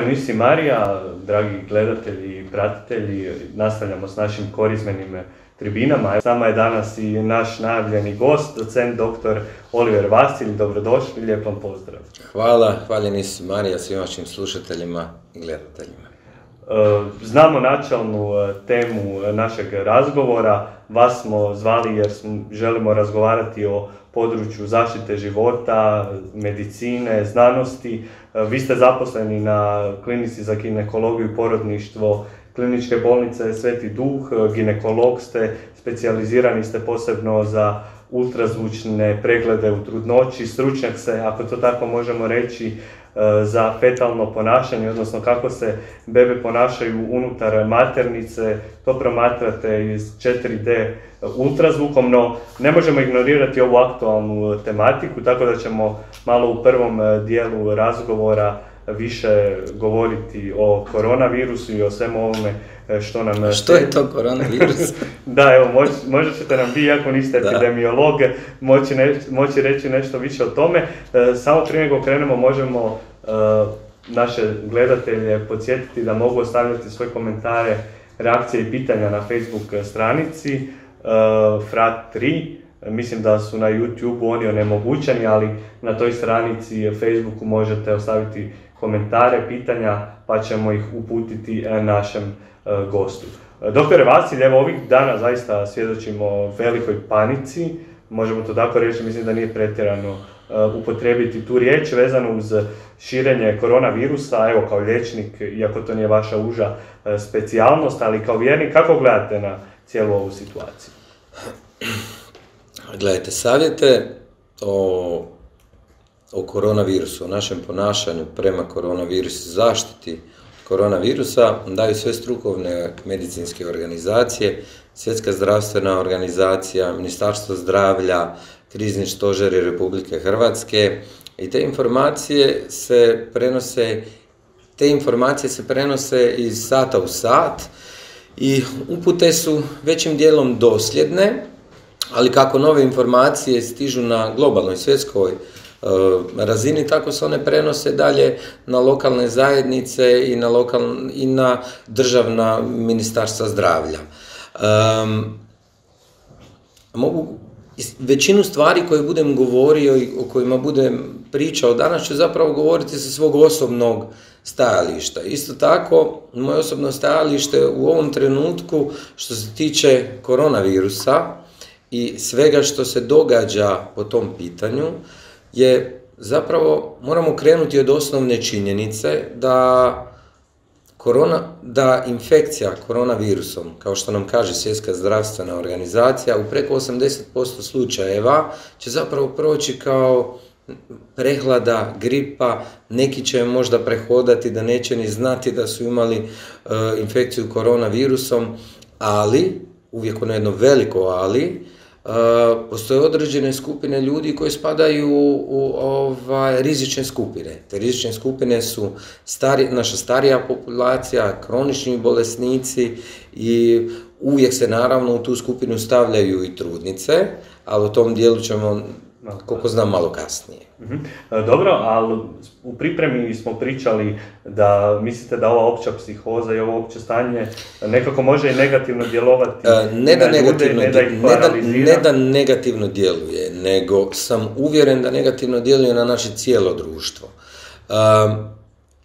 nisi Marija, dragi gledatelji i pratitelji, nastavljamo s našim korizmenim tribinama. S nama je danas i naš najavljeni gost, docent dr. Oliver Vasilj. Dobrodošli, lijep vam pozdrav. Hvala, hvaljeni su Marija svim vašim slušateljima i gledateljima. E, znamo načelnu e, temu našeg razgovora, vas smo zvali jer želimo razgovarati o području zaštite života, medicine, znanosti. E, vi ste zaposleni na klinici za ginekologiju i porodništvo kliničke bolnice Sveti Duh, ginekolog ste, specijalizirani ste posebno za ultrazvučne preglede u trudnoći, stručnjak se, ako to tako možemo reći, e, za fetalno ponašanje, odnosno kako se bebe ponašaju unutar maternice, to promatrate iz 4D ultrazvukom, no ne možemo ignorirati ovu aktualnu tematiku, tako da ćemo malo u prvom dijelu razgovora više govoriti o koronavirusu i o svemu ovome e, što nam... Što je to koronavirus? da, evo, moć, možda ćete nam vi, iako niste epidemiolog, moći, moći reći nešto više o tome. E, samo prije nego krenemo možemo e, naše gledatelje podsjetiti da mogu ostavljati svoje komentare, reakcije i pitanja na Facebook stranici Frat3. Mislim da su na YouTube oni onemogućeni, ali na toj stranici Facebooku možete ostaviti komentare, pitanja, pa ćemo ih uputiti e, našem e, gostu. E, doktore Vasilj, evo ovih dana zaista svjedočimo velikoj panici, možemo to tako reći, mislim da nije pretjerano upotrebiti tu riječ vezano uz širenje koronavirusa, evo kao liječnik, iako to nije vaša uža specijalnost, ali kao vjernik, kako gledate na cijelu ovu situaciju? Gledajte, savjete o o koronavirusu, o našem ponašanju prema koronavirusu, zaštiti koronavirusa daju sve strukovne medicinske organizacije, Svjetska zdravstvena organizacija, Ministarstvo zdravlja, krizni stožeri Republike Hrvatske i te informacije se prenose te informacije se prenose iz sata u sat i upute su većim dijelom dosljedne, ali kako nove informacije stižu na globalnoj svjetskoj razini, tako se one prenose dalje na lokalne zajednice i na, lokal, i na državna ministarstva zdravlja. Um, mogu većinu stvari koje budem govorio i o kojima budem pričao danas ću zapravo govoriti sa svog osobnog stajališta. Isto tako, moje osobno stajalište u ovom trenutku što se tiče koronavirusa i svega što se događa po tom pitanju, je zapravo moramo krenuti od osnovne činjenice da korona, da infekcija koronavirusom, kao što nam kaže Svjetska zdravstvena organizacija, u preko 80% slučajeva će zapravo proći kao prehlada, gripa, neki će možda prehodati da neće ni znati da su imali e, infekciju koronavirusom, ali, uvijek ono jedno veliko ali, postoje određene skupine ljudi koji spadaju u, ovaj, rizične skupine. Te rizične skupine su stari, naša starija populacija, kronični bolesnici i uvijek se naravno u tu skupinu stavljaju i trudnice, ali u tom dijelu ćemo koliko znam, malo kasnije. E, dobro, ali u pripremi smo pričali da mislite da ova opća psihoza i ovo opće stanje nekako može i negativno djelovati e, ne da negativno, ne, da ne, da, negativno djeluje, nego sam uvjeren da negativno djeluje na naše cijelo društvo. E,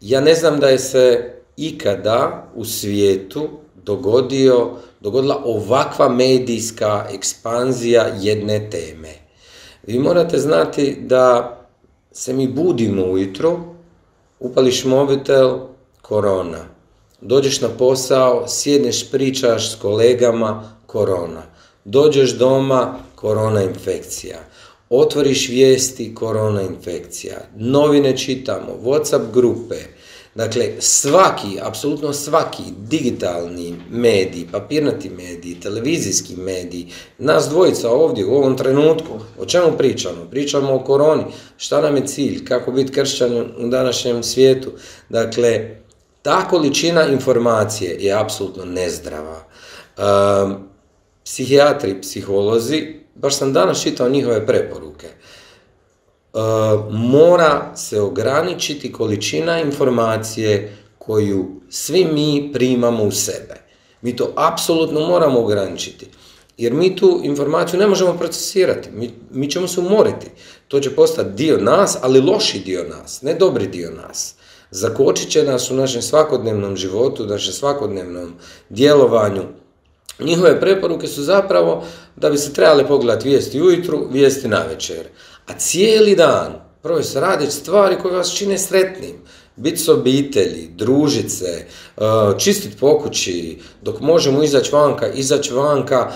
ja ne znam da je se ikada u svijetu dogodio, dogodila ovakva medijska ekspanzija jedne teme. Vi morate znati da se mi budimo ujutro, upališ mobitel, korona. Dođeš na posao, sjedneš, pričaš s kolegama, korona. Dođeš doma, korona infekcija. Otvoriš vijesti, korona infekcija. Novine čitamo, Whatsapp grupe, Dakle, svaki, apsolutno svaki digitalni medij, papirnati medij, televizijski medij, nas dvojica ovdje u ovom trenutku, o čemu pričamo? Pričamo o koroni, šta nam je cilj, kako biti kršćan u današnjem svijetu. Dakle, ta količina informacije je apsolutno nezdrava. Um, psihijatri, psiholozi, baš sam danas čitao njihove preporuke. E, mora se ograničiti količina informacije koju svi mi primamo u sebe. Mi to apsolutno moramo ograničiti. Jer mi tu informaciju ne možemo procesirati, mi, mi ćemo se umoriti. To će postati dio nas, ali loši dio nas, ne dobri dio nas. Zakočit će nas u našem svakodnevnom životu, u našem svakodnevnom djelovanju. Njihove preporuke su zapravo da bi se trebali pogledati vijesti ujutru, vijesti na večer. A cijeli dan provesti raditi stvari koje vas čine sretnim. Biti s obitelji, družit se, čistiti pokući, dok možemo izaći vanka, izaći vanka,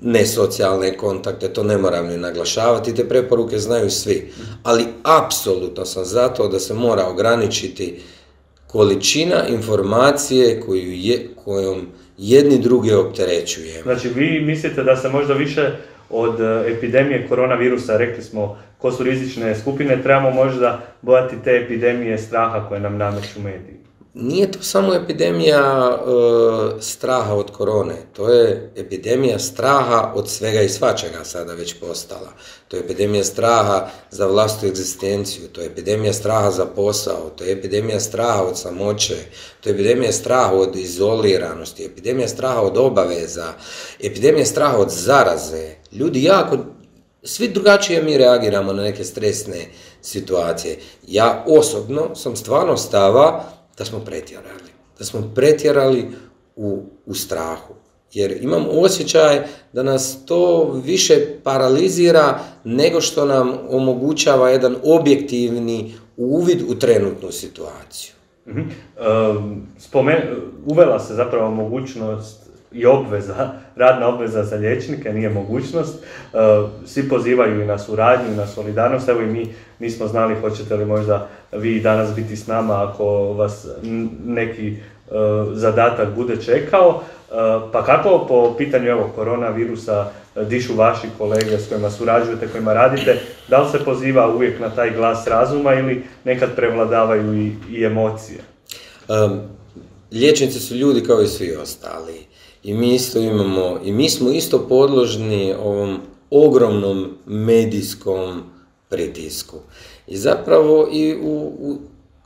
ne socijalne kontakte, to ne moram ni naglašavati, te preporuke znaju svi. Ali apsolutno sam zato da se mora ograničiti količina informacije koju je, kojom jedni drugi opterećujemo. Znači vi mislite da se možda više od e, epidemije koronavirusa, rekli smo ko su rizične skupine, trebamo možda bojati te epidemije straha koje nam nameću mediji nije to samo epidemija e, straha od korone, to je epidemija straha od svega i svačega sada već postala. To je epidemija straha za vlastitu egzistenciju, to je epidemija straha za posao, to je epidemija straha od samoće, to je epidemija straha od izoliranosti, epidemija straha od obaveza, epidemija straha od zaraze. Ljudi jako svi drugačije mi reagiramo na neke stresne situacije. Ja osobno sam stvarno stava da smo pretjerali. Da smo pretjerali u, u strahu. Jer imam osjećaj da nas to više paralizira nego što nam omogućava jedan objektivni uvid u trenutnu situaciju. Mhm. Spomen, uvela se zapravo mogućnost i obveza, radna obveza za liječnike, nije mogućnost. E, svi pozivaju i na suradnju i na solidarnost. Evo i mi nismo znali hoćete li možda vi danas biti s nama ako vas neki e, zadatak bude čekao. E, pa kako po pitanju evo, koronavirusa dišu vaši kolege s kojima surađujete, kojima radite, da li se poziva uvijek na taj glas razuma ili nekad prevladavaju i, emocije? Liječnici su ljudi kao i svi ostali i mi isto imamo, i mi smo isto podložni ovom ogromnom medijskom pritisku. I zapravo i u, u,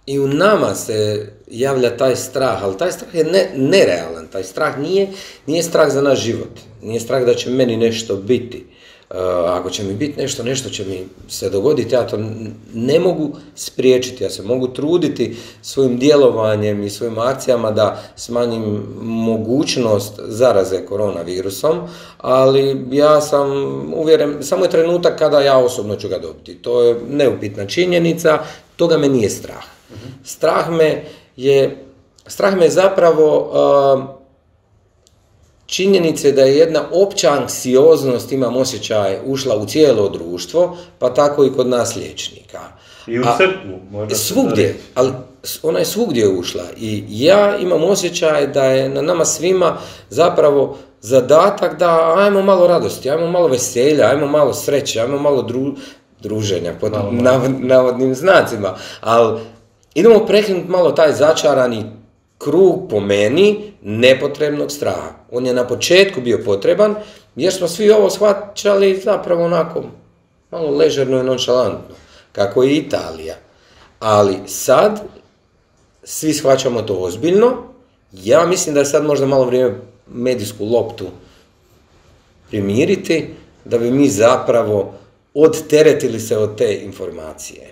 i u nama se javlja taj strah, ali taj strah je ne, nerealan, taj strah nije, nije strah za naš život, nije strah da će meni nešto biti. Eh, ako će mi biti nešto, nešto će mi se dogoditi, ja to ne mogu spriječiti, ja se mogu truditi svojim djelovanjem i svojim akcijama da smanjim mogućnost zaraze koronavirusom, ali ja sam uvjeren, samo je trenutak kada ja osobno ću ga dobiti. To je neupitna činjenica, toga me nije strah. Strah me je, strah me je zapravo eh, činjenice da je jedna opća anksioznost, imam osjećaj, ušla u cijelo društvo, pa tako i kod nas liječnika. I u crkvu, možda Svugdje, ali ona je svugdje ušla. I ja imam osjećaj da je na nama svima zapravo zadatak da ajmo malo radosti, ajmo malo veselja, ajmo malo sreće, ajmo malo druženja, pod navodnim znacima, ali idemo prekinuti malo taj začarani krug po meni nepotrebnog straha. On je na početku bio potreban jer smo svi ovo shvaćali zapravo onako malo ležerno i nonšalantno, kako je Italija. Ali sad svi shvaćamo to ozbiljno. Ja mislim da je sad možda malo vrijeme medijsku loptu primiriti, da bi mi zapravo odteretili se od te informacije.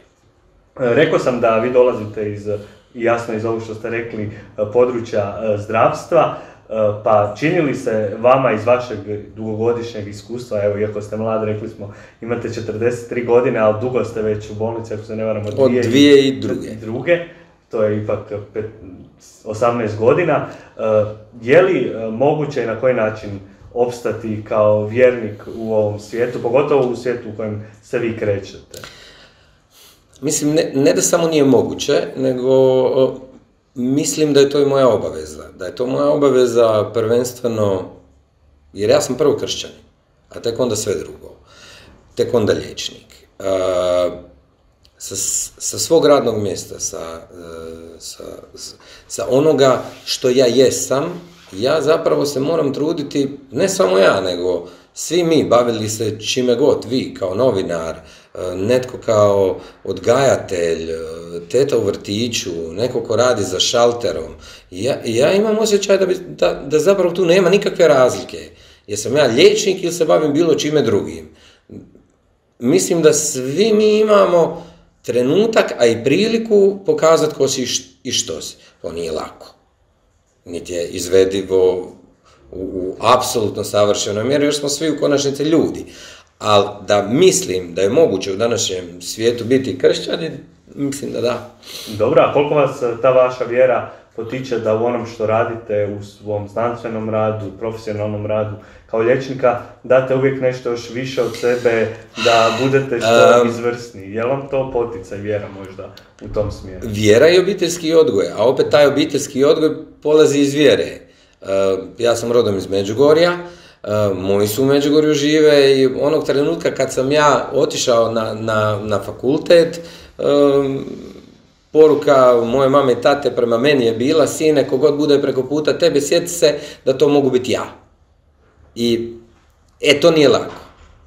Rekao sam da vi dolazite iz jasno iz ovog što ste rekli e, područja e, zdravstva, e, pa čini li se vama iz vašeg dugogodišnjeg iskustva, evo iako ste mladi, rekli smo imate 43 godine, ali dugo ste već u bolnici, ako se ne varam, od dvije, i druge. druge. To je ipak 18 godina. Je li moguće i na koji način opstati kao vjernik u ovom svijetu, pogotovo u svijetu u kojem se vi krećete? Mislim, ne, ne da samo nije moguće, nego mislim da je to i moja obaveza. Da je to moja obaveza prvenstveno, jer ja sam prvo kršćanin, a tek onda sve drugo. Tek onda liječnik. sa, sa svog radnog mjesta, sa, e, sa, sa onoga što ja jesam, ja zapravo se moram truditi, ne samo ja, nego svi mi, bavili se čime god, vi kao novinar, netko kao odgajatelj, teta u vrtiću, neko ko radi za šalterom. Ja, ja imam osjećaj da, bi, da, da zapravo tu nema nikakve razlike. Jesam ja liječnik ili se bavim bilo čime drugim. Mislim da svi mi imamo trenutak, a i priliku pokazati ko si i što si. To nije lako. Niti je izvedivo u, u apsolutno savršenoj mjeri, jer smo svi u konačnici ljudi. Ali da mislim da je moguće u današnjem svijetu biti kršćani, mislim da da. Dobro, a koliko vas eh, ta vaša vjera potiče da u onom što radite u svom znanstvenom radu, profesionalnom radu kao liječnika, date uvijek nešto još više od sebe, da budete što um, izvrsni. Je vam to poticaj vjera možda u tom smjeru? Vjera i obiteljski odgoj, a opet taj obiteljski odgoj polazi iz vjere. ja sam rodom iz Međugorja, moji su u Međugorju žive i onog trenutka kad sam ja otišao na, na, na fakultet, poruka moje mame i tate prema meni je bila, sine, kogod bude preko puta tebe, sjeti se da to mogu biti ja. I, e, to nije lako.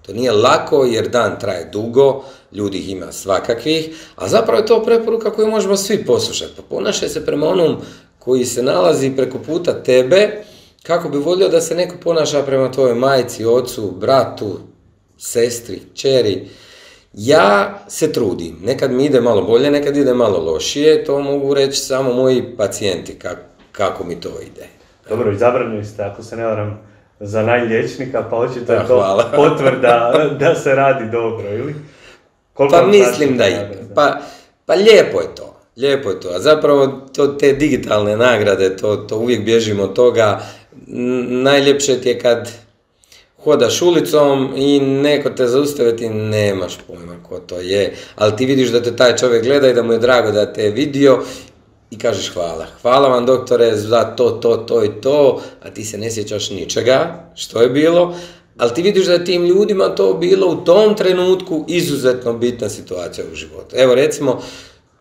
To nije lako jer dan traje dugo, ljudi ih ima svakakvih, a zapravo je to preporuka koju možemo svi poslušati. Pa ponašaj se prema onom koji se nalazi preko puta tebe, kako bi volio da se neko ponaša prema tvojoj majci, ocu, bratu, sestri, čeri. Ja se trudim, nekad mi ide malo bolje, nekad ide malo lošije, to mogu reći samo moji pacijenti kako, mi to ide. Dobro, izabrani ste, ako se ne varam, za najlječnika, pa očito je to potvrda da se radi dobro, ili? Koliko pa mislim da je. Pa, pa lijepo je to. Lijepo je to. A zapravo to, te digitalne nagrade, to, to uvijek bježimo od toga. Najljepše ti je kad hodaš ulicom i neko te zaustavi ti nemaš pojma ko to je, ali ti vidiš da te taj čovjek gleda i da mu je drago da te je vidio i kažeš hvala. Hvala vam doktore za to, to, to i to, a ti se ne sjećaš ničega što je bilo, ali ti vidiš da je tim ljudima to bilo u tom trenutku izuzetno bitna situacija u životu. Evo recimo,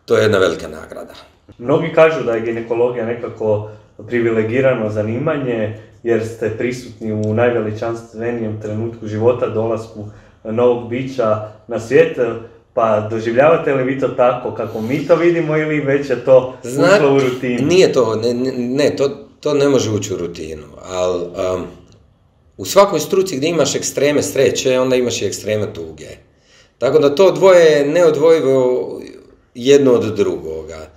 to je jedna velika nagrada. Mnogi kažu da je ginekologija nekako privilegirano zanimanje, jer ste prisutni u najveličanstvenijem trenutku života, dolasku novog bića na svijet. Pa doživljavate li vi to tako kako mi to vidimo ili već je to ušlo u rutinu? Nije to, ne, ne to, to, ne može ući u rutinu, ali um, u svakoj struci gdje imaš ekstreme sreće, onda imaš i ekstreme tuge. Tako da to dvoje je neodvojivo jedno od drugoga.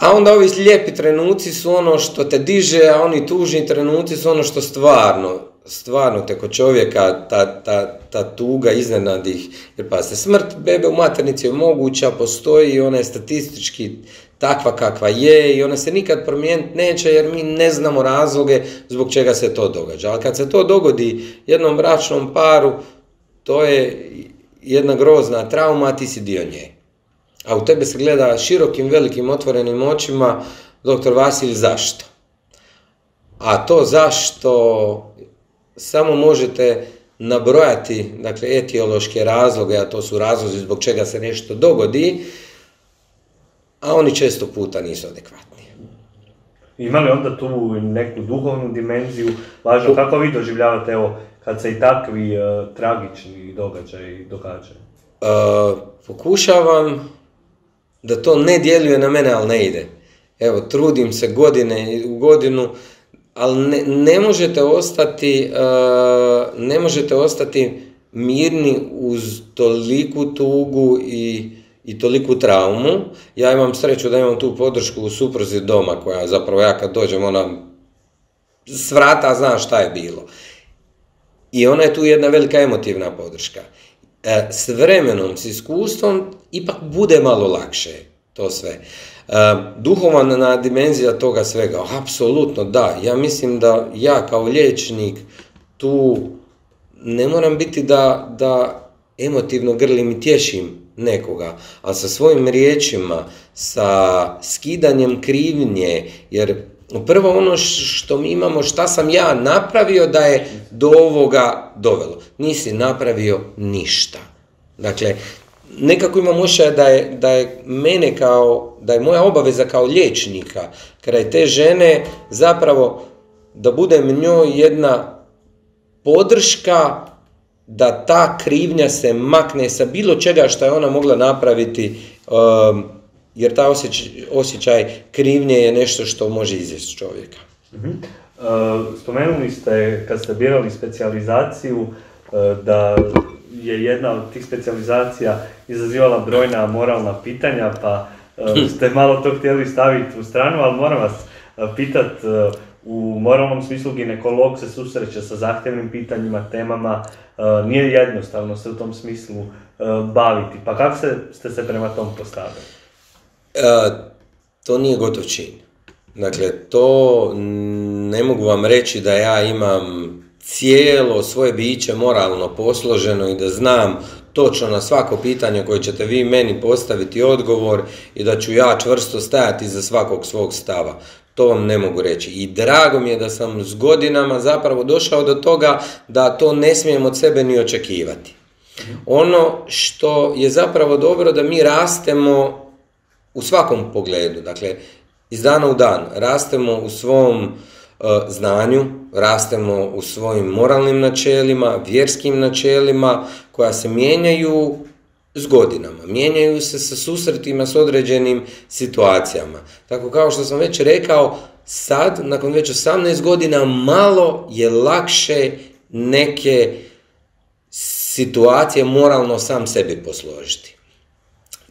A onda ovi lijepi trenuci su ono što te diže, a oni tužni trenuci su ono što stvarno, stvarno te kod čovjeka ta, ta, ta tuga iznenadi ih. Jer pa se smrt bebe u maternici je moguća, postoji i ona je statistički takva kakva je i ona se nikad promijeniti neće jer mi ne znamo razloge zbog čega se to događa. Ali kad se to dogodi jednom bračnom paru, to je jedna grozna trauma, ti si dio nje a u tebe se gleda širokim, velikim, otvorenim očima, doktor Vasilj, zašto? A to zašto samo možete nabrojati, dakle, etiološke razloge, a to su razlozi zbog čega se nešto dogodi, a oni često puta nisu adekvatni. Ima li onda tu neku duhovnu dimenziju? Važno, kako vi doživljavate, evo, kad se i takvi uh, tragični događaji događaju? Uh, pokušavam da to ne djeluje na mene, ali ne ide. Evo, trudim se godine u godinu, ali ne, ne možete ostati, uh, ne možete ostati mirni uz toliku tugu i, i toliku traumu. Ja imam sreću da imam tu podršku u supruzi doma, koja zapravo ja kad dođem, ona s vrata zna šta je bilo. I ona je tu jedna velika emotivna podrška. E, s vremenom, s iskustvom, ipak bude malo lakše to sve. E, duhovna dimenzija toga svega, apsolutno da. Ja mislim da ja kao liječnik tu ne moram biti da, da emotivno grlim i tješim nekoga, a sa svojim riječima, sa skidanjem krivnje, jer Prvo ono što mi imamo, šta sam ja napravio da je do ovoga dovelo. Nisi napravio ništa. Dakle, nekako imam osjećaj da je, da je mene kao, da je moja obaveza kao liječnika kraj te žene zapravo da budem njoj jedna podrška da ta krivnja se makne sa bilo čega što je ona mogla napraviti, um, jer ta osjećaj, osjećaj krivnje je nešto što može izvesti čovjeka. Mhm. Uh, spomenuli ste kad ste birali specijalizaciju uh, da je jedna od tih specijalizacija izazivala brojna moralna pitanja, pa uh, ste malo to htjeli staviti u stranu, ali moram vas pitati u moralnom smislu ginekolog se susreće sa zahtjevnim pitanjima, temama, nije jednostavno se u tom smislu baviti. Pa kako ste, ste se prema tom postavili? To nije gotov čin. Dakle, to ne mogu vam reći da ja imam cijelo svoje biće moralno posloženo i da znam točno na svako pitanje koje ćete vi meni postaviti odgovor i da ću ja čvrsto stajati za svakog svog stava. To vam ne mogu reći. I drago mi je da sam s godinama zapravo došao do toga da to ne smijem od sebe ni očekivati. Ono što je zapravo dobro da mi rastemo u svakom pogledu. Dakle, iz dana u dan rastemo u svom e, znanju, rastemo u svojim moralnim načelima, vjerskim načelima koja se mijenjaju s godinama, mijenjaju se sa susretima s određenim situacijama. Tako kao što sam već rekao, sad, nakon već 18 godina, malo je lakše neke situacije moralno sam sebi posložiti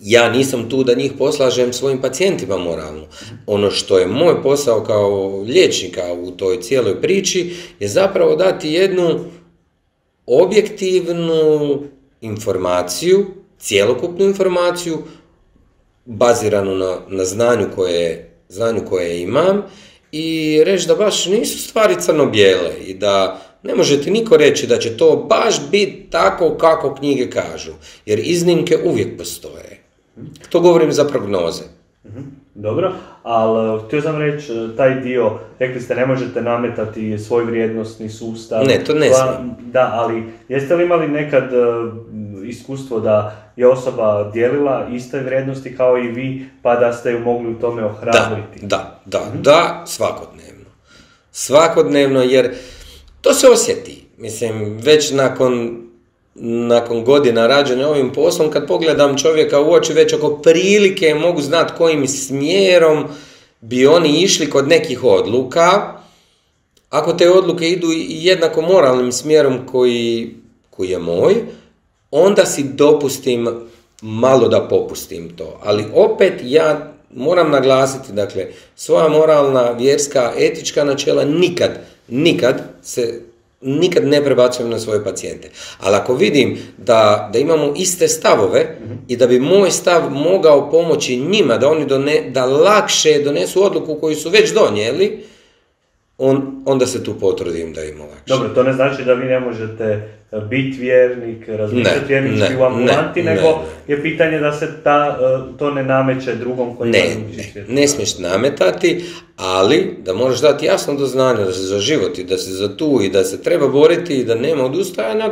ja nisam tu da njih poslažem svojim pacijentima moralno. Ono što je moj posao kao liječnika u toj cijeloj priči je zapravo dati jednu objektivnu informaciju, cjelokupnu informaciju, baziranu na, na znanju, koje, znanju koje imam i reći da baš nisu stvari crno-bijele i da ne možete niko reći da će to baš biti tako kako knjige kažu, jer iznimke uvijek postoje. To govorim za prognoze. Mhm. Dobro, ali htio sam reći, taj dio, rekli ste ne možete nametati svoj vrijednostni sustav. Ne, to ne smijem. Da, ali jeste li imali nekad e, iskustvo da je osoba dijelila iste vrijednosti kao i vi, pa da ste ju mogli u tome ohrabriti? Da, da, da, mhm. da, svakodnevno. Svakodnevno, jer to se osjeti. Mislim, već nakon nakon godina rađanja ovim poslom, kad pogledam čovjeka u oči, već oko prilike mogu znati kojim smjerom bi oni išli kod nekih odluka. Ako te odluke idu jednako moralnim smjerom koji, koji je moj, onda si dopustim malo da popustim to. Ali opet ja moram naglasiti, dakle, svoja moralna, vjerska, etička načela nikad, nikad se nikad ne prebacujem na svoje pacijente. Ali ako vidim da, da imamo iste stavove i da bi moj stav mogao pomoći njima da oni done, da lakše donesu odluku koju su već donijeli, on, onda se tu potrudim da im lakše. Dobro, to ne znači da vi ne možete biti vjernik, razmišljati vjernički u ambulanti, nego je pitanje da se ta, e, to ne nameće drugom koji ne, ne, ne smiješ nametati, ali da možeš dati jasno do znanja da se za život i da se za tu i da se treba boriti i da nema odustajanja,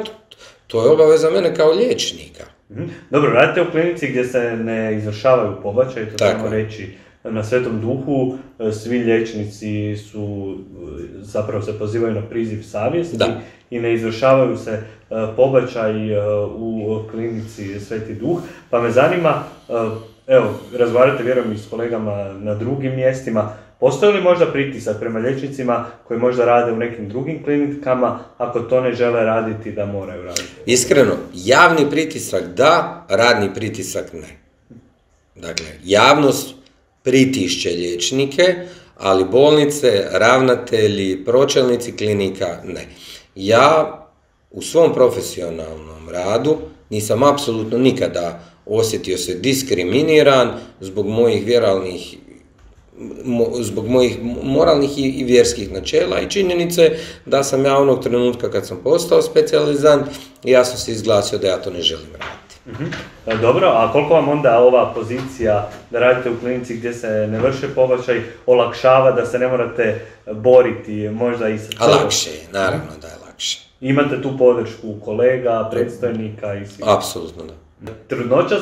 to je obaveza mene kao liječnika. Mhm. Dobro, radite u klinici gdje se ne izvršavaju pobačaj, to trebamo reći na Svetom duhu, e, svi liječnici su, e, zapravo se pozivaju na priziv savjesti i ne izvršavaju se e, pobačaj u klinici Sveti duh. Pa me zanima, evo, razgovarate vjerujem i s kolegama na drugim mjestima, Postoji li možda pritisak prema liječnicima koji možda rade u nekim drugim klinikama, ako to ne žele raditi, da moraju raditi? Iskreno, javni pritisak da, radni pritisak ne. Dakle, javnost pritišće liječnike, ali bolnice, ravnatelji, pročelnici klinika ne. Ja u svom profesionalnom radu nisam apsolutno nikada osjetio se diskriminiran zbog mojih vjeralnih zbog mojih moralnih i, vjerskih načela i činjenice da sam ja onog trenutka kad sam postao specijalizant, ja sam se izglasio da ja to ne želim raditi. E, dobro, a koliko vam onda ova pozicija da radite u klinici gdje se ne vrše pobačaj olakšava da se ne morate boriti možda i sa A lakše je, naravno da je lakše. Imate tu podršku kolega, predstojnika i svi? Apsolutno da. Trudnoća,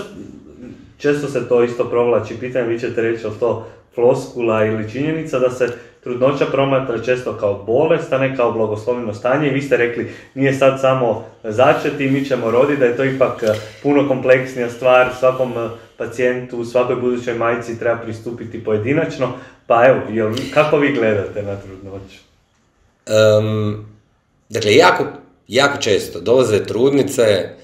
često se to isto provlači, pitanje vi ćete reći o to floskula ili činjenica da se trudnoća promatra često kao bolest, a ne kao blagosloveno stanje. Vi ste rekli nije sad samo začeti, mi ćemo roditi, da je to ipak puno kompleksnija stvar, svakom pacijentu, svakoj budućoj majci treba pristupiti pojedinačno, pa evo, jel, kako vi gledate na trudnoću? Um, dakle, jako, jako često dolaze trudnice, E,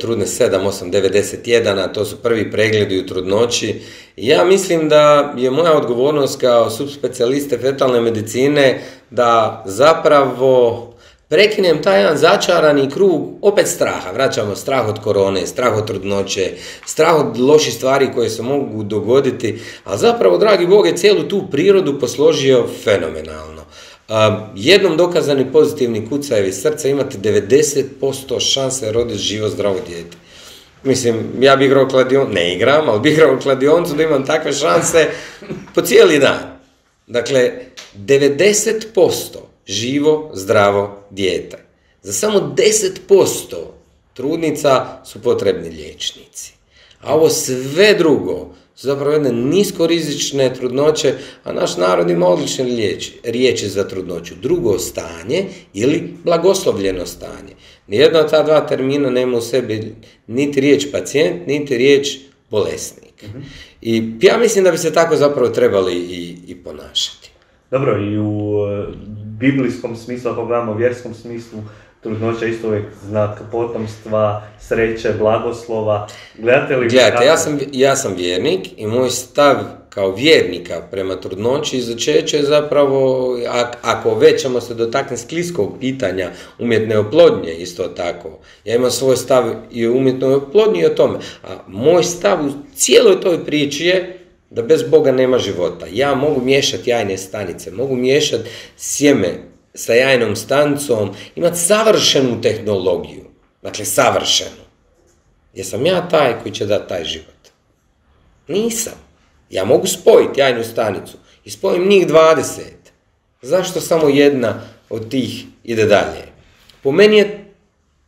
trudne 7, 8, 9, 10 a to su prvi pregledi u trudnoći. Ja mislim da je moja odgovornost kao subspecijaliste fetalne medicine da zapravo prekinem taj jedan začarani krug opet straha. Vraćamo strah od korone, strah od trudnoće, strah od loših stvari koje se mogu dogoditi, a zapravo, dragi Bog, je cijelu tu prirodu posložio fenomenalno jednom dokazani pozitivni kucajevi srca imate 90% šanse roditi živo zdravo dijete. Mislim, ja bi igrao kladion, ne igram, ali bi igrao kladioncu da imam takve šanse po cijeli dan. Dakle, 90% živo zdravo dijete. Za samo 10% trudnica su potrebni liječnici. A ovo sve drugo su zapravo jedne niskorizične trudnoće, a naš narod ima odlične riječi za trudnoću. Drugo stanje ili blagoslovljeno stanje. Nijedno od ta dva termina nema u sebi niti riječ pacijent, niti riječ bolesnik. Mhm. I ja mislim da bi se tako zapravo trebali i, i ponašati. Dobro, i u e, biblijskom smislu, ako gledamo vjerskom smislu, trudnoća isto uvijek znak potomstva, sreće, blagoslova. Gledate li... Gledajte, ja sam, ja sam vjernik i moj stav kao vjernika prema trudnoći i začeće je zapravo, ako već ćemo se dotaknuti skliskog pitanja umjetne oplodnje, isto tako. Ja imam svoj stav i o umjetnoj oplodnji i o tome. A moj stav u cijeloj toj priči je da bez Boga nema života. Ja mogu miješati jajne stanice, mogu miješati sjeme sa jajnom stancom, imati savršenu tehnologiju. Dakle, savršenu. Jesam ja taj koji će dati taj život? Nisam. Ja mogu spojiti jajnu stanicu i spojim njih 20. Zašto samo jedna od tih ide dalje? Po meni je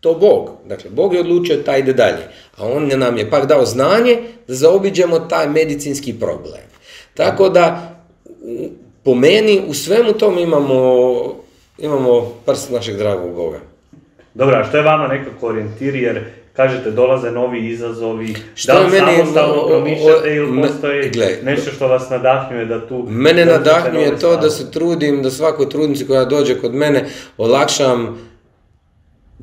to Bog. Dakle, Bog je odlučio taj ide dalje. A On nam je pak dao znanje da zaobiđemo taj medicinski problem. Tako da, po meni, u svemu tom imamo imamo prst našeg dragog Boga. Dobro, a što je vama nekako orijentir, jer kažete dolaze novi izazovi, što da li meni, samostalno promišljate ili postoji nešto što vas nadahnjuje da tu... Mene nadahnjuje to da se trudim, da svakoj trudnici koja dođe kod mene olakšam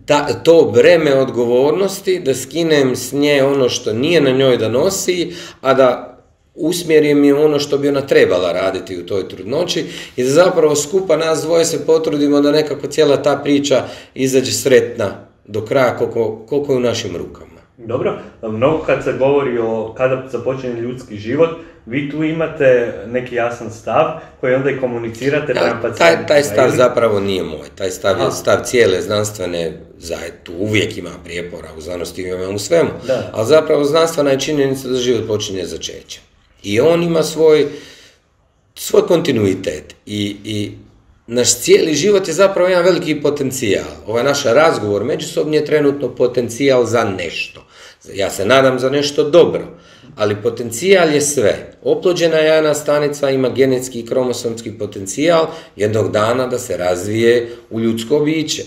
ta, to breme odgovornosti, da skinem s nje ono što nije na njoj da nosi, a da usmjerim je ono što bi ona trebala raditi u toj trudnoći i da zapravo skupa nas dvoje se potrudimo da nekako cijela ta priča izađe sretna do kraja koliko, koliko je u našim rukama. Dobro, mnogo kad se govori o kada započinje ljudski život, vi tu imate neki jasan stav koji onda i komunicirate prema pacijentima. Taj, taj stav zapravo nije moj, taj stav je stav cijele znanstvene zajedno, tu uvijek ima prijepora u znanosti ima u svemu, da. ali zapravo znanstvena je činjenica da život počinje začećem. I on ima svoj, svoj kontinuitet i, i naš cijeli život je zapravo jedan veliki potencijal. Ovaj naš razgovor međusobni je trenutno potencijal za nešto. Ja se nadam za nešto dobro, ali potencijal je sve. Oplođena jajna stanica ima genetski i kromosomski potencijal jednog dana da se razvije u ljudsko biće.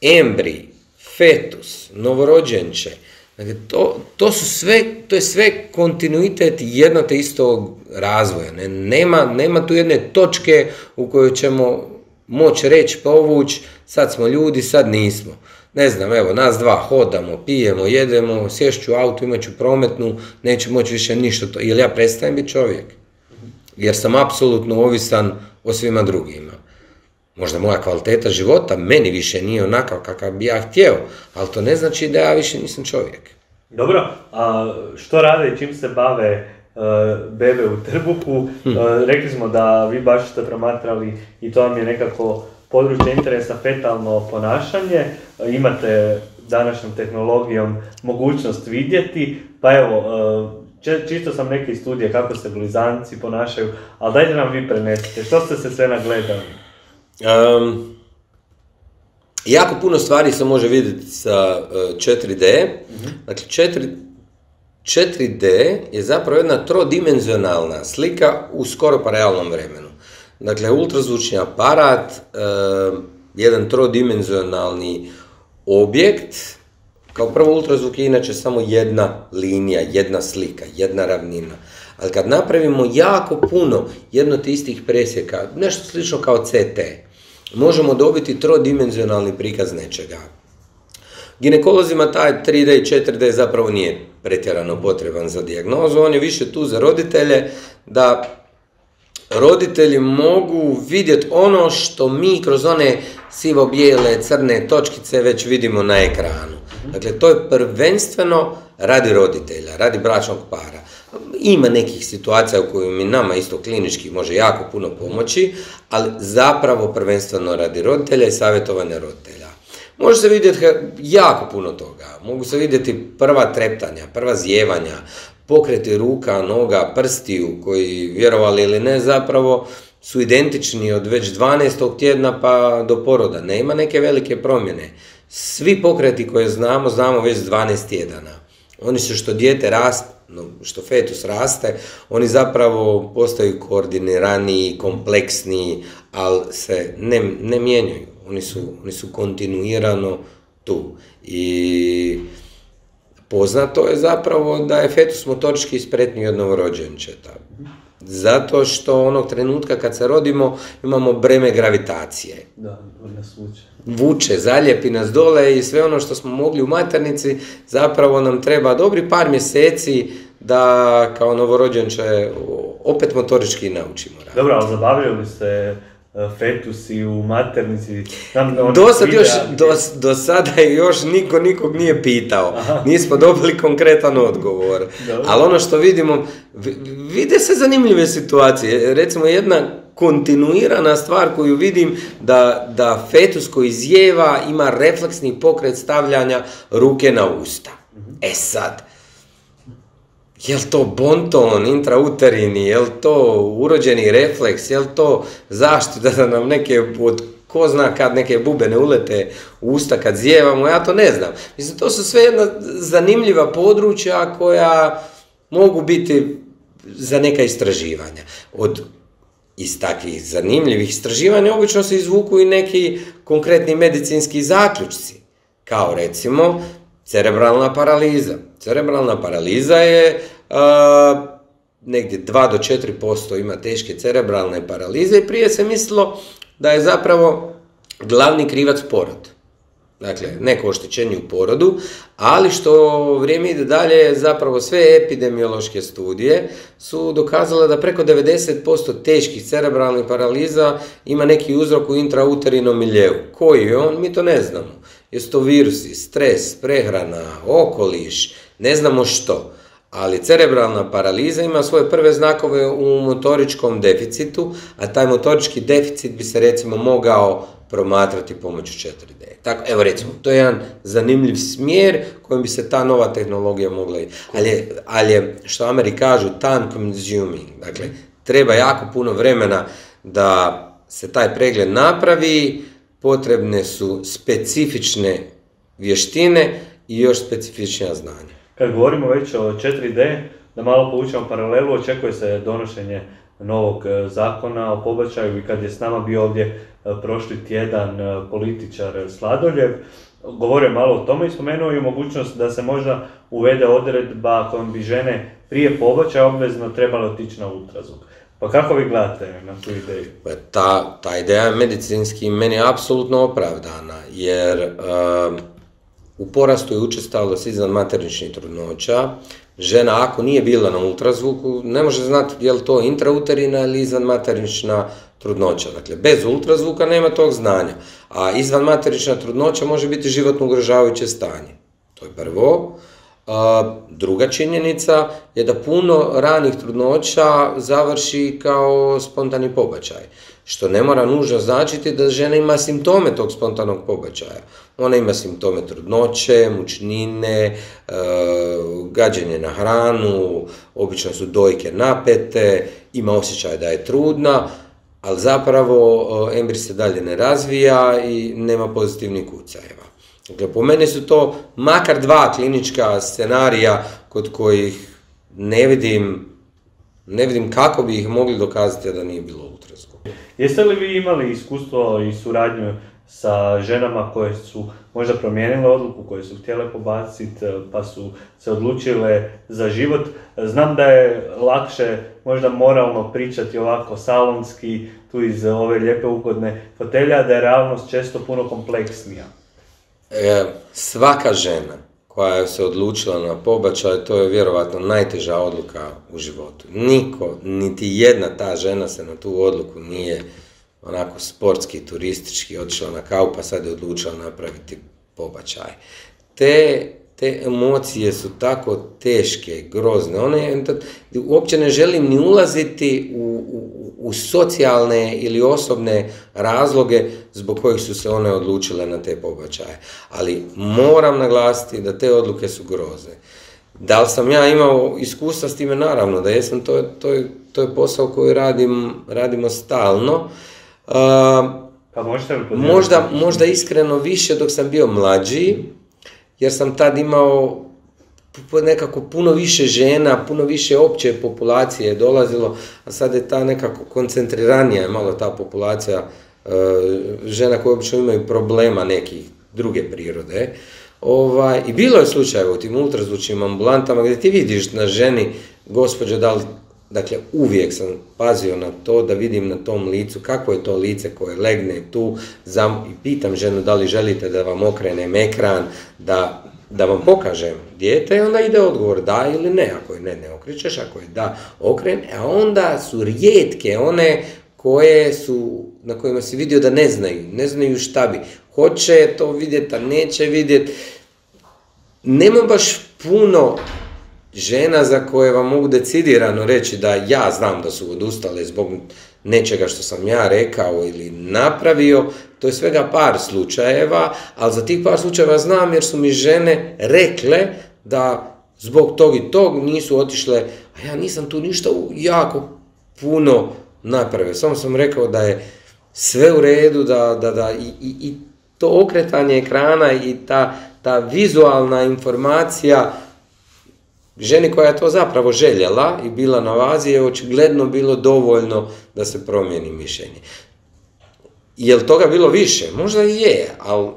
Embri, fetus, novorođenče, Dakle, to, to, su sve, to je sve kontinuitet jedno te istog razvoja. Ne? Nema, nema tu jedne točke u kojoj ćemo moći reći, povući, sad smo ljudi, sad nismo. Ne znam, evo, nas dva hodamo, pijemo, jedemo, sješću auto, imat ću prometnu, neću moći više ništa to. Ili ja prestajem biti čovjek. Jer sam apsolutno ovisan o svima drugima. Možda moja kvaliteta života meni više nije onakav kakav bi ja htio, ali to ne znači da ja više nisam čovjek. Dobro, a što rade i čim se bave uh, bebe u trbuhu? Hm. Uh, rekli smo da vi baš ste promatrali i to vam je nekako područje interesa fetalno ponašanje. Uh, imate današnjom tehnologijom mogućnost vidjeti, pa evo, čisto sam neke studije kako se blizanci ponašaju, ali dajte nam vi prenesite, što ste se sve nagledali? Um, jako puno stvari se može vidjeti sa 4D. Uh, mhm. Dakle, 4, 4D je zapravo jedna trodimenzionalna slika u skoro pa realnom vremenu. Dakle, ultrazvučni aparat, e, jedan trodimenzionalni objekt, kao prvo ultrazvuk je inače samo jedna linija, jedna slika, jedna ravnina. Ali kad napravimo jako puno jedno te istih presjeka, nešto slično kao CT, možemo dobiti trodimenzionalni prikaz nečega. Ginekolozima taj 3D i 4D zapravo nije pretjerano potreban za dijagnozu, on je više tu za roditelje da roditelji mogu vidjeti ono što mi kroz one sivo-bijele, crne točkice već vidimo na ekranu. Dakle, to je prvenstveno radi roditelja, radi bračnog para. Ima nekih situacija u kojima mi nama isto klinički može jako puno pomoći, ali zapravo prvenstveno radi roditelja i savjetovanja roditelja. Može se vidjeti jako puno toga. Mogu se vidjeti prva treptanja, prva zjevanja, pokreti ruka, noga, prstiju koji, vjerovali ili ne, zapravo su identični od već 12. tjedna pa do poroda. Nema neke velike promjene. Svi pokreti koje znamo, znamo već 12 tjedana. Oni su što dijete raste, što fetus raste, oni zapravo postaju koordiniraniji, kompleksniji, ali se ne, ne mijenjaju. Oni su, oni su kontinuirano tu. I poznato je zapravo da je fetus motorički spretniji od novorođenčeta. Zato što onog trenutka kad se rodimo imamo breme gravitacije. Da, nas vuče. Vuče, zaljepi nas dole i sve ono što smo mogli u maternici zapravo nam treba dobri par mjeseci da kao novorođenče opet motorički naučimo. Dobro, ali zabavljali li ste E, fetusi u maternici. do, sad još, do, do, sada još niko nikog nije pitao. Aha. Nismo dobili konkretan odgovor. Ali ono što vidimo, vide se zanimljive situacije. Recimo jedna kontinuirana stvar koju vidim da, da fetus koji zjeva ima refleksni pokret stavljanja ruke na usta. Mhm. E sad, Jel to bonton, intrauterini, jel to urođeni refleks, jel to zaštita da nam neke od ko zna kad neke bube ne ulete u usta kad zjevamo, ja to ne znam. Mislim, to su sve jedna zanimljiva područja koja mogu biti za neka istraživanja. Od iz takvih zanimljivih istraživanja obično se izvuku i neki konkretni medicinski zaključci, kao recimo cerebralna paraliza. Cerebralna paraliza je negdje 2 do 4% ima teške cerebralne paralize i prije se mislilo da je zapravo glavni krivac porod. Dakle, neko oštećenje u porodu, ali što vrijeme ide dalje, zapravo sve epidemiološke studije su dokazale da preko 90% teških cerebralnih paraliza ima neki uzrok u intrauterinom miljeu. Koji je on? Mi to ne znamo. Jesu to virusi, stres, prehrana, okoliš, ne znamo što. Ali cerebralna paraliza ima svoje prve znakove u motoričkom deficitu, a taj motorički deficit bi se recimo mogao promatrati pomoću 4D. Tako, evo recimo, to je jedan zanimljiv smjer kojim bi se ta nova tehnologija mogla... Ali, ali je, što Ameri kažu, time consuming. Dakle, treba jako puno vremena da se taj pregled napravi, potrebne su specifične vještine i još specifičnija znanja. Kad govorimo već o 4D, da malo povučemo paralelu, očekuje se donošenje novog e, zakona o pobačaju i kad je s nama bio ovdje e, prošli tjedan e, političar Sladoljev, govorio malo o tome i spomenuo i mogućnost da se možda uvede odredba kojom bi žene prije pobačaja obvezno trebale otići na ultrazvuk. Pa kako vi gledate na tu ideju? Pa ta, ta ideja je medicinski meni apsolutno opravdana, jer u porastu je učestalost izvan materničnih trudnoća. Žena ako nije bila na ultrazvuku, ne može znati je li to intrauterina ili izvan maternična trudnoća. Dakle, bez ultrazvuka nema tog znanja. A izvan maternična trudnoća može biti životno ugrožavajuće stanje. To je prvo. Druga činjenica je da puno ranih trudnoća završi kao spontani pobačaj, što ne mora nužno značiti da žena ima simptome tog spontanog pobačaja. Ona ima simptome trudnoće, mučnine, e, gađenje na hranu, obično su dojke napete, ima osjećaj da je trudna, ali zapravo e, embri se dalje ne razvija i nema pozitivnih kucajeva. Dakle, po meni su to makar dva klinička scenarija kod kojih ne vidim, ne vidim kako bi ih mogli dokazati da nije bilo ultrazvuk. Jeste li vi imali iskustvo i suradnju sa ženama koje su možda promijenile odluku, koje su htjele pobaciti, pa su se odlučile za život. Znam da je lakše možda moralno pričati ovako salonski, tu iz ove lijepe ugodne fotelja, da je realnost često puno kompleksnija. E, svaka žena koja se odlučila na pobačaj, to je vjerovatno najteža odluka u životu. Niko, niti jedna ta žena se na tu odluku nije onako sportski, turistički otišla na kavu pa sad je odlučila napraviti pobačaj. Te, te emocije su tako teške, grozne. One, uopće ne želim ni ulaziti u, u, u socijalne ili osobne razloge zbog kojih su se one odlučile na te pobačaje. Ali moram naglasiti da te odluke su groze. Da li sam ja imao iskustva s time? Naravno da jesam, to to to je posao koji radim, radimo stalno. Pa možete možda, možda iskreno više dok sam bio mlađi, jer sam tad imao nekako puno više žena, puno više opće populacije je dolazilo, a sad je ta nekako koncentriranija je malo ta populacija e, žena koje uopće imaju problema nekih druge prirode. Ovaj, I bilo je slučajeva u tim ultrazvučnim ambulantama gdje ti vidiš na ženi, gospođo, da li Dakle, uvijek sam pazio na to da vidim na tom licu kako je to lice koje legne tu i pitam ženu da li želite da vam okrenem ekran, da, da vam pokažem dijete i onda ide odgovor da ili ne. Ako je ne, ne okrećeš, ako je da, okren. A onda su rijetke one koje su, na kojima si vidio da ne znaju, ne znaju šta bi. Hoće to vidjeti, a neće vidjeti. Nema baš puno žena za koje vam mogu decidirano reći da ja znam da su odustale zbog nečega što sam ja rekao ili napravio, to je svega par slučajeva, ali za tih par slučajeva znam jer su mi žene rekle da zbog tog i tog nisu otišle, a ja nisam tu ništa jako puno napravio. Samo sam rekao da je sve u redu, da, da, da i, i, to okretanje ekrana i ta, ta vizualna informacija ženi koja je to zapravo željela i bila na vazi je očigledno bilo dovoljno da se promijeni mišljenje. Je li toga bilo više? Možda i je, ali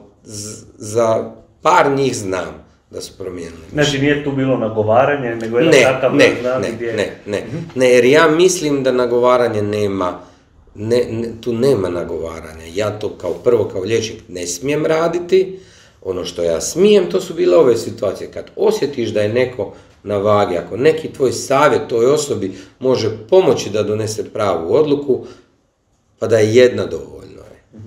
za par njih znam da su promijenili. Znači nije tu bilo nagovaranje, nego je ne, takav ne, ne, gdje... ne, ne, mhm. ne, jer ja mislim da nagovaranje nema, ne, tu nema nagovaranja. Ja to kao prvo, kao liječnik ne smijem raditi, ono što ja smijem, to su bile ove situacije. Kad osjetiš da je neko na vagi. Ako neki tvoj savjet toj osobi može pomoći da donese pravu odluku, pa da je jedna dovoljno je.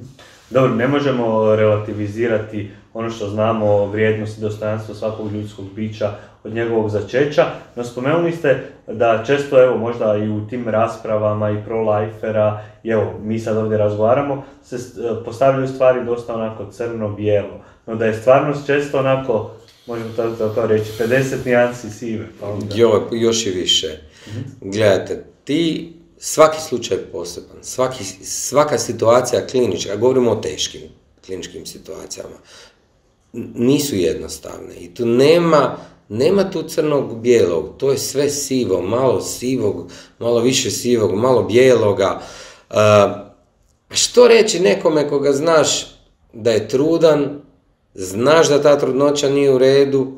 Dobro, ne možemo relativizirati ono što znamo o vrijednosti i dostojanstvu svakog ljudskog bića od njegovog začeća, no spomenuli ste da često, evo, možda i u tim raspravama i pro-lifera, evo, mi sad ovdje razgovaramo, se e, postavljaju stvari dosta onako crno-bijelo, no da je stvarnost često onako možemo tako reći, 50 nijansi sive. Pa onda... Jo, još i više. mm Gledajte, ti, svaki slučaj je poseban, svaki, svaka situacija klinička, govorimo o teškim kliničkim situacijama, nisu jednostavne i tu nema, nema tu crnog bijelog, to je sve sivo, malo sivog, malo više sivog, malo bijeloga. Uh, što reći nekome koga znaš da je trudan, znaš da ta trudnoća nije u redu,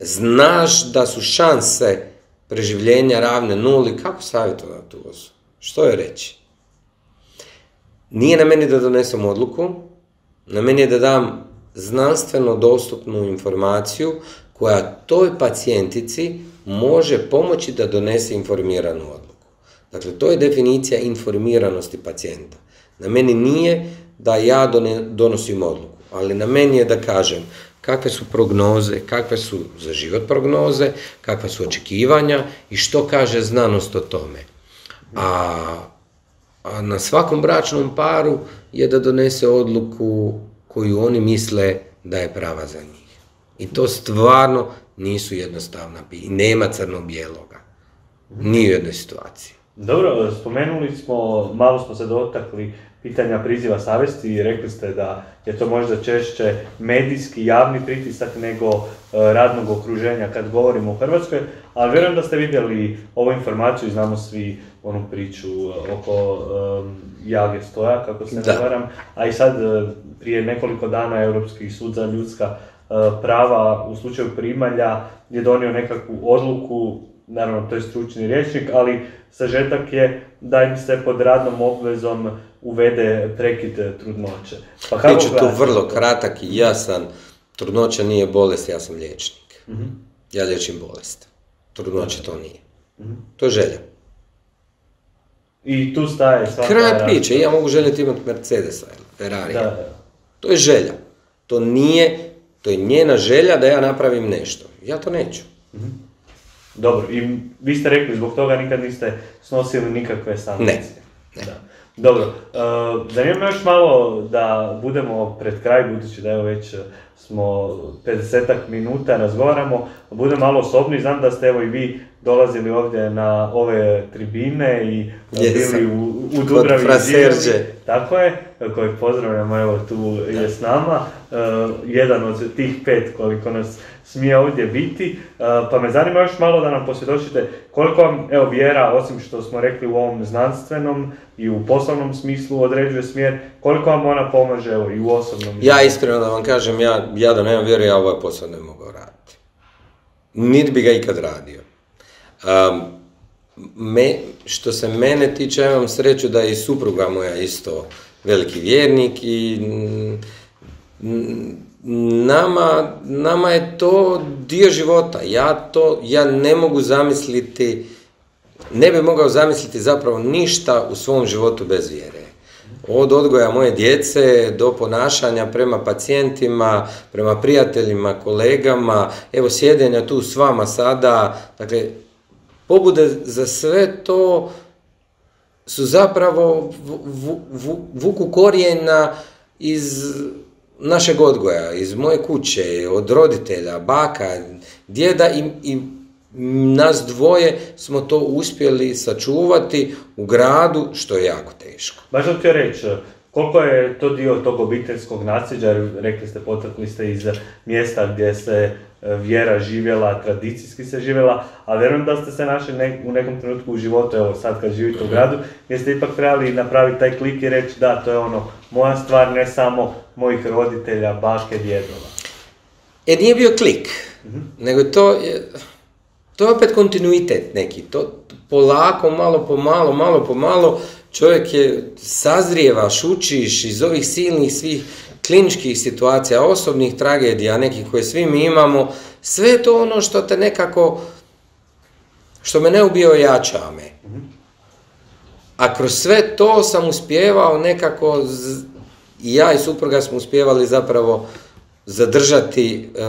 znaš da su šanse preživljenja ravne nuli, kako savjetovati tu osobu? Što je reći? Nije na meni da donesem odluku, na meni je da dam znanstveno dostupnu informaciju koja toj pacijentici može pomoći da donese informiranu odluku. Dakle, to je definicija informiranosti pacijenta. Na meni nije da ja donosim odluku ali na meni je da kažem kakve su prognoze, kakve su za život prognoze, kakve su očekivanja i što kaže znanost o tome. A, a na svakom bračnom paru je da donese odluku koju oni misle da je prava za njih. I to stvarno nisu jednostavna i nema crno-bijeloga. Ni u jednoj situaciji. Dobro, spomenuli smo, malo smo se dotakli pitanja priziva savjesti i rekli ste da je to možda češće medijski, javni pritisak nego e, radnog okruženja kad govorimo o Hrvatskoj, ali vjerujem da ste vidjeli ovu informaciju i znamo svi onu priču oko um, Jage Stoja, kako se ne varam, a i sad prije nekoliko dana Europski sud za ljudska prava u slučaju primalja je donio nekakvu odluku naravno to je stručni rječnik, ali sažetak je da im se pod radnom obvezom uvede prekid trudnoće. Pa kako Biću tu vrlo kratak i jasan, trudnoća nije bolest, ja sam liječnik. uh Ja liječim bolest. Trudnoća to nije. uh To je želja. I tu staje svaka Kraj priče, ja mogu željeti imati Mercedesa ili Ferrari. To je želja. To nije, to je njena želja da ja napravim nešto. Ja to neću. uh dobro, i vi ste rekli, zbog toga nikad niste snosili nikakve sankcije. Ne. Da. Dobro, zanima me još malo da budemo pred kraj, budući da evo već smo 50 minuta razgovaramo, budemo malo osobni, znam da ste evo i vi dolazili ovdje na ove tribine i bili u, u Dubravi tako je, kojeg pozdravljamo, evo tu je s nama, uh, jedan od tih pet koliko nas smije ovdje biti, uh, pa me zanima još malo da nam posvjedočite koliko vam, evo, vjera, osim što smo rekli u ovom znanstvenom i u poslovnom smislu određuje smjer, koliko vam ona pomaže, evo, i u osobnom? Ja iskreno da vam kažem, ja, ja da nemam vjeru, ja ovaj posao ne mogao raditi. Niti bi ga ikad radio. Um, me, što se mene tiče, ja imam sreću da je i supruga moja isto veliki vjernik i nama, nama je to dio života. Ja to, ja ne mogu zamisliti, ne bi mogao zamisliti zapravo ništa u svom životu bez vjere. Od odgoja moje djece do ponašanja prema pacijentima, prema prijateljima, kolegama, evo sjedenja tu s vama sada, dakle, pobude za sve to su zapravo vuku korijena iz našeg odgoja, iz moje kuće, od roditelja, baka, djeda i, i nas dvoje smo to uspjeli sačuvati u gradu, što je jako teško. Baš ti reći, koliko je to dio tog obiteljskog nasljeđa, rekli ste, potakli ste iz mjesta gdje se vjera živjela, tradicijski se živjela, a vjerujem da ste se našli u nekom trenutku u životu, evo sad kad živite u gradu, gdje ste ipak trebali napraviti taj klik i reći da, to je ono moja stvar, ne samo mojih roditelja, bake, djedova. E nije bio klik, mhm. nego to je, to je opet kontinuitet neki, to polako, malo po malo, malo po malo, čovjek je sazrijevaš, učiš iz ovih silnih svih kliničkih situacija, osobnih tragedija, nekih koje svi mi imamo, sve je to ono što te nekako, što me ne ubio jača me. A kroz sve to sam uspjevao nekako, i ja i supruga smo uspjevali zapravo zadržati e,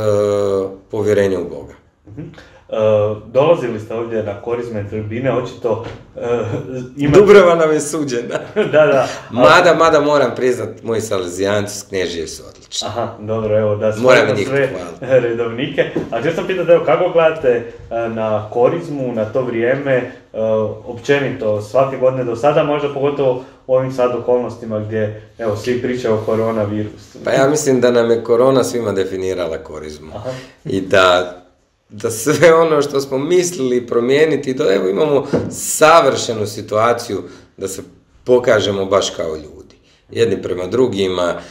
povjerenje u Boga. Uh, dolazili ste ovdje na korizme tribine, očito uh, imate... Dubrava nam je suđena. da, da. Mada, mada moram priznat, moji salezijanci s knježije su odlični. Aha, dobro, evo da moram sve redovnike. A htio sam pitati, evo, kako gledate na korizmu, na to vrijeme, općenito, svake godine do sada, možda pogotovo u ovim sad okolnostima gdje, evo, svi pričaju o koronavirusu. Pa ja mislim da nam je korona svima definirala korizmu. Aha. I da da sve ono što smo mislili promijeniti, da evo imamo savršenu situaciju da se pokažemo baš kao ljudi. Jedni prema drugima,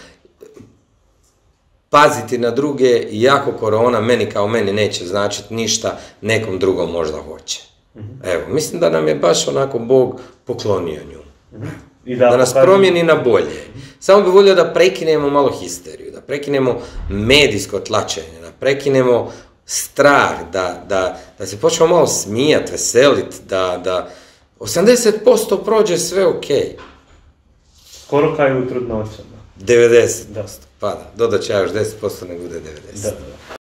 paziti na druge, iako korona meni kao meni neće značiti ništa, nekom drugom možda hoće. Mhm. Evo, mislim da nam je baš onako Bog poklonio nju. Mhm. I da, da nas promijeni na bolje. Samo bi volio da prekinemo malo histeriju, da prekinemo medijsko tlačenje, da prekinemo strah, da, da, da se počnemo malo smijati, veseliti, da, da 80% prođe sve ok. Skoro kao i u trudnoćama. 90%, da. pa da, dodat će ja još 10% nek bude 90%. Da, da.